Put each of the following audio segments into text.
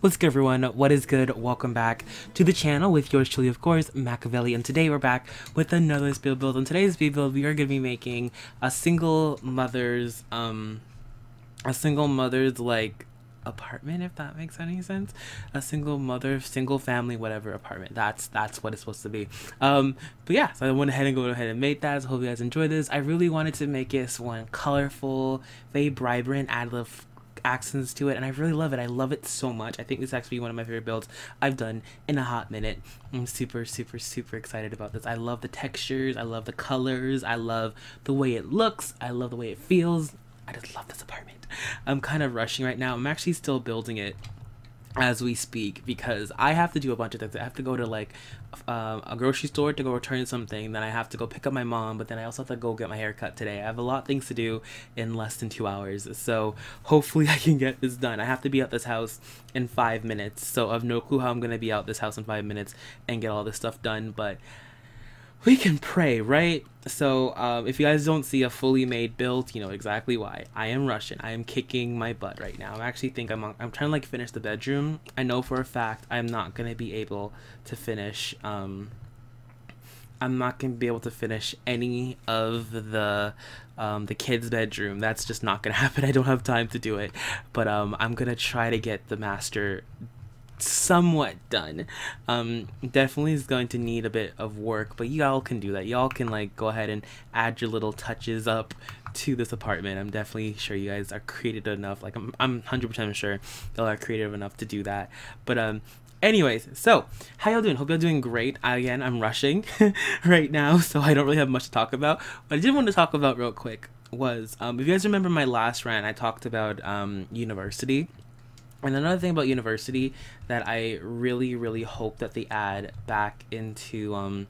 What's good everyone? What is good? Welcome back to the channel with yours truly of course, MaKaveli, and today we're back with another speed build. In today's speed build we are going to be making a single mother's, um, a single mother's like apartment if that makes any sense a single mother single family whatever apartment that's that's what it's supposed to be um but yeah so i went ahead and go ahead and made that so hope you guys enjoy this i really wanted to make this one colorful very vibrant a little accents to it and I really love it. I love it so much. I think this is actually one of my favorite builds I've done in a hot minute. I'm super super super excited about this. I love the textures, I love the colors, I love the way it looks, I love the way it feels. I just love this apartment. I'm kind of rushing right now. I'm actually still building it as we speak because I have to do a bunch of things. I have to go to like uh, a grocery store to go return something. Then I have to go pick up my mom, but then I also have to go get my hair cut today. I have a lot of things to do in less than two hours. So hopefully I can get this done. I have to be at this house in five minutes. So I have no clue how I'm going to be out this house in five minutes and get all this stuff done. But we can pray, right? So, um, if you guys don't see a fully made build, you know exactly why. I am Russian. I am kicking my butt right now. I actually think I'm I'm trying to like finish the bedroom. I know for a fact I'm not gonna be able to finish. Um, I'm not gonna be able to finish any of the um, the kids' bedroom. That's just not gonna happen. I don't have time to do it. But um, I'm gonna try to get the master somewhat done. Um, definitely is going to need a bit of work, but y'all can do that. Y'all can like go ahead and add your little touches up to this apartment. I'm definitely sure you guys are creative enough. Like I'm, I'm 100% sure y'all are creative enough to do that. But um, anyways, so how y'all doing? Hope y'all doing great. Again, I'm rushing right now, so I don't really have much to talk about. What I did want to talk about real quick was um, if you guys remember my last rant, I talked about um, university and another thing about university that I really, really hope that they add back into um,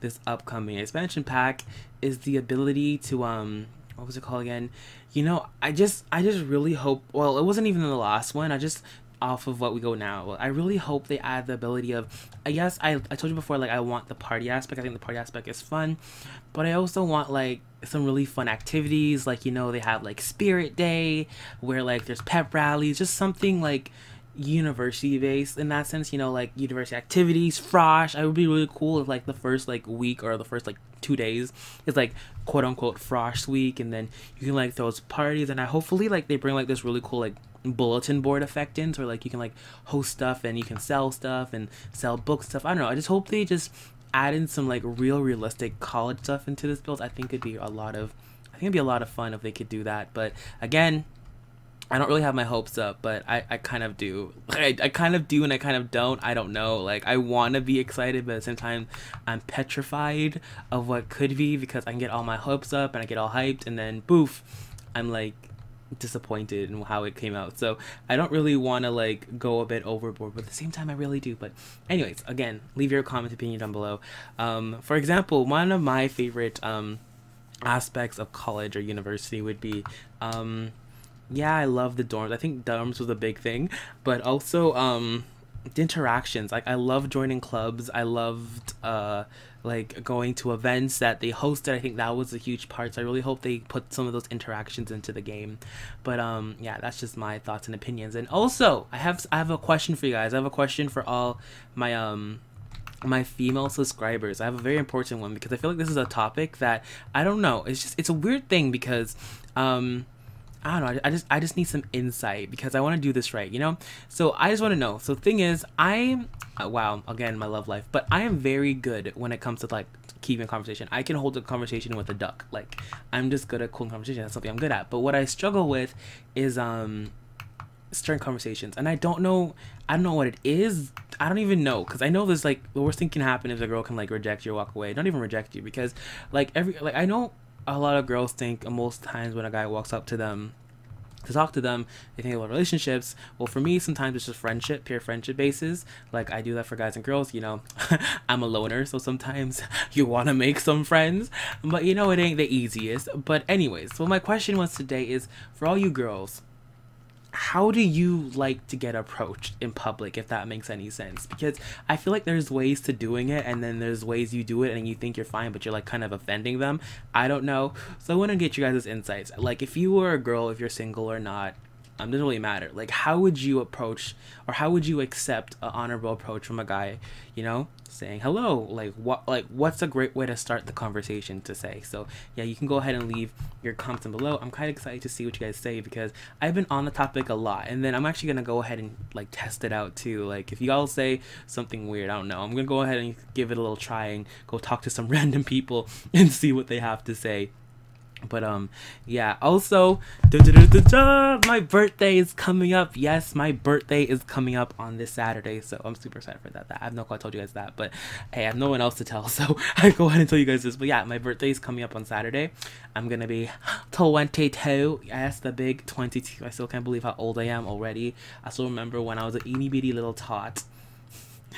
this upcoming expansion pack is the ability to um, what was it called again? You know, I just, I just really hope. Well, it wasn't even in the last one. I just off of what we go now. I really hope they add the ability of, I guess I, I told you before, like I want the party aspect. I think the party aspect is fun, but I also want like some really fun activities. Like, you know, they have like spirit day where like there's pep rallies, just something like university based in that sense, you know, like university activities, frosh. I would be really cool if like the first like week or the first like two days is like quote unquote frosh week and then you can like those parties and I hopefully like they bring like this really cool like bulletin board effect in so like you can like host stuff and you can sell stuff and sell book stuff. I don't know. I just hope they just add in some like real realistic college stuff into this build. I think it'd be a lot of I think it'd be a lot of fun if they could do that. But again, I don't really have my hopes up, but I, I kind of do. I, I kind of do and I kind of don't. I don't know. Like, I want to be excited, but at the same time, I'm petrified of what could be because I can get all my hopes up and I get all hyped, and then boof, I'm like disappointed in how it came out. So I don't really want to like go a bit overboard, but at the same time, I really do. But, anyways, again, leave your comment opinion down below. Um, for example, one of my favorite um, aspects of college or university would be. Um, yeah, I love the dorms. I think dorms was a big thing, but also um the interactions. Like I love joining clubs. I loved uh like going to events that they hosted. I think that was a huge part. So I really hope they put some of those interactions into the game. But um yeah, that's just my thoughts and opinions. And also, I have I have a question for you guys. I have a question for all my um my female subscribers. I have a very important one because I feel like this is a topic that I don't know. It's just it's a weird thing because um I don't know. I just I just need some insight because I want to do this right, you know. So I just want to know. So thing is, I uh, wow again my love life, but I am very good when it comes to like keeping a conversation. I can hold a conversation with a duck. Like I'm just good at holding conversation. That's something I'm good at. But what I struggle with is um starting conversations, and I don't know. I don't know what it is. I don't even know because I know there's like the worst thing can happen is a girl can like reject you or walk away. Don't even reject you because like every like I know a lot of girls think most times when a guy walks up to them to talk to them they think about relationships. Well for me sometimes it's just friendship pure friendship basis. Like i do that for guys and girls you know. I'm a loner so sometimes you want to make some friends. But you know it ain't the easiest. But anyways so my question was today is for all you girls how do you like to get approached in public if that makes any sense? Because i feel like there's ways to doing it and then there's ways you do it and you think you're fine but you're like kind of offending them. I don't know. So i want to get you guys insights. Like if you were a girl if you're single or not um, doesn't really matter. Like, how would you approach or how would you accept an honorable approach from a guy? You know, saying hello. Like, what? Like, what's a great way to start the conversation to say? So, yeah, you can go ahead and leave your comments below. I'm kind of excited to see what you guys say because I've been on the topic a lot, and then I'm actually gonna go ahead and like test it out too. Like, if you all say something weird, I don't know, I'm gonna go ahead and give it a little try and go talk to some random people and see what they have to say but um yeah also my birthday is coming up. Yes my birthday is coming up on this saturday so i'm super excited for that, that i have no clue i told you guys that but hey i have no one else to tell so i go ahead and tell you guys this but yeah my birthday is coming up on saturday. I'm gonna be 22 yes the big 22 i still can't believe how old i am already. I still remember when i was an itty bitty little tot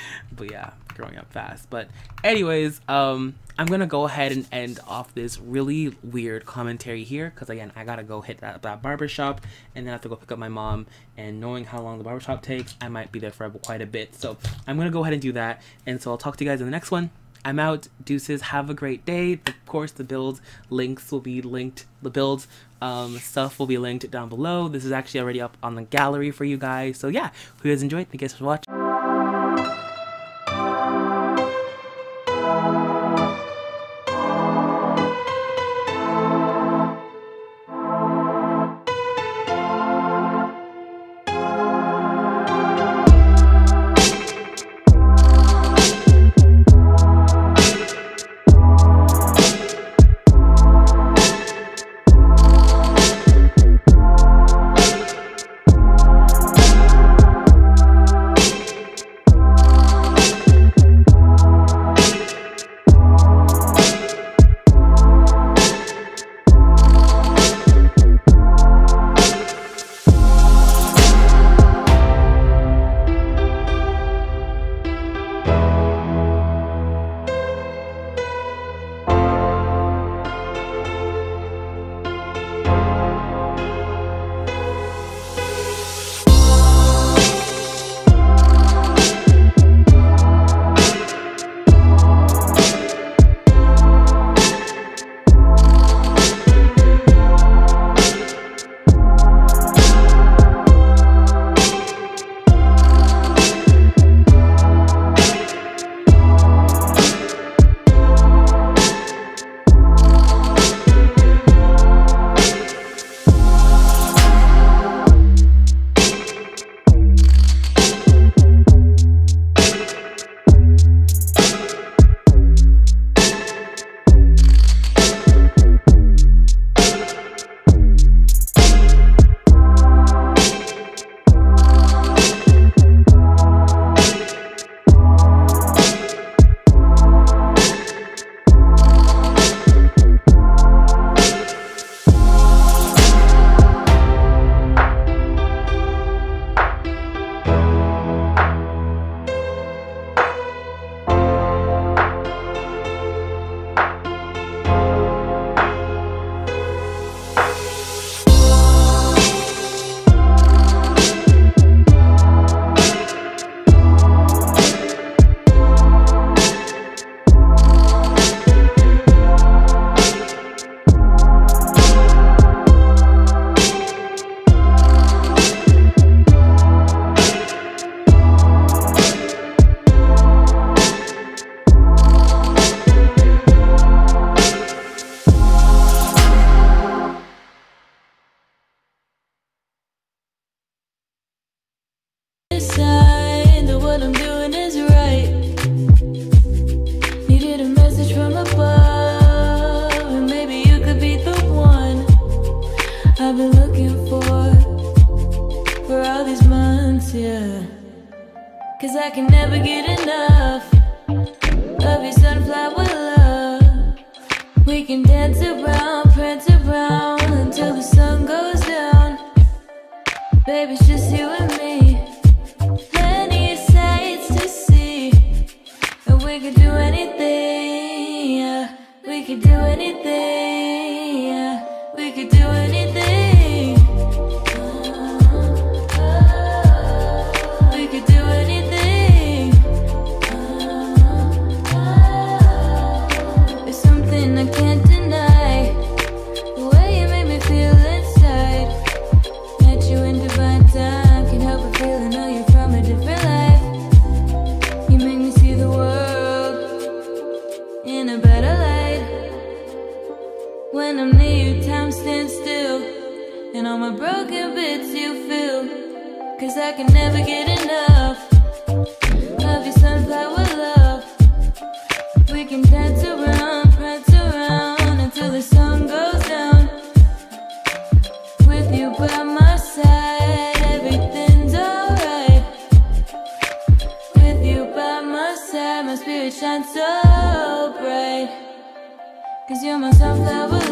but yeah, growing up fast. But anyways, um, I'm gonna go ahead and end off this really weird commentary here because again, I gotta go hit that, that barber shop and then I have to go pick up my mom. And knowing how long the barber shop takes, I might be there for quite a bit. So I'm gonna go ahead and do that. And so I'll talk to you guys in the next one. I'm out. Deuces. Have a great day. Of course, the build links will be linked. The build um, stuff will be linked down below. This is actually already up on the gallery for you guys. So yeah, hope you guys enjoyed. Thank you guys for watching. Cause I can never get enough of your sunflower love. We can dance around, prance around until the sun goes down. Baby, it's just you and me. Many sights to see, and we could do anything. Yeah, we could do anything. Yeah, we could do anything. I can never get enough of your sunflower love. We can dance around, prance around until the sun goes down. With you by my side, everything's alright. With you by my side, my spirit shines so bright. Cause you're my sunflower love.